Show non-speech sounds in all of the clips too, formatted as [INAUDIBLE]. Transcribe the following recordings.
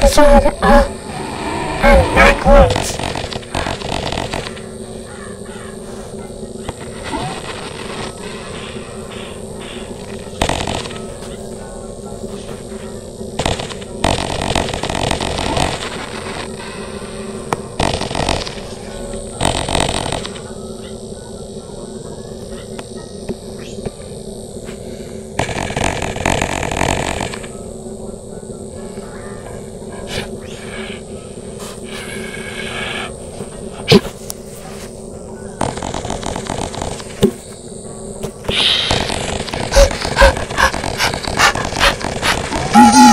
Bizarre, uh. Yeah! [LAUGHS]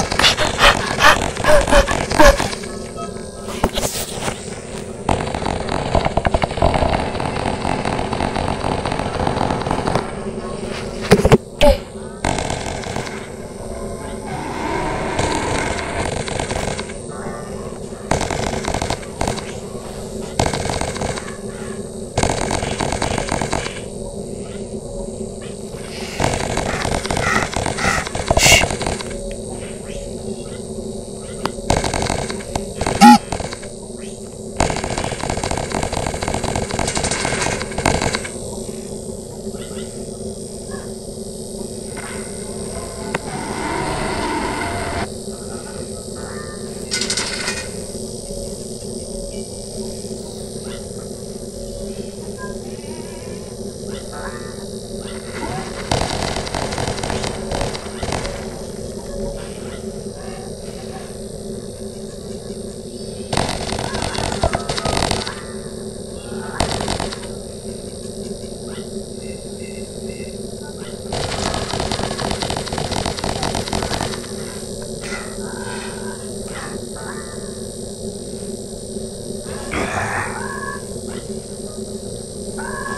Ah! [LAUGHS]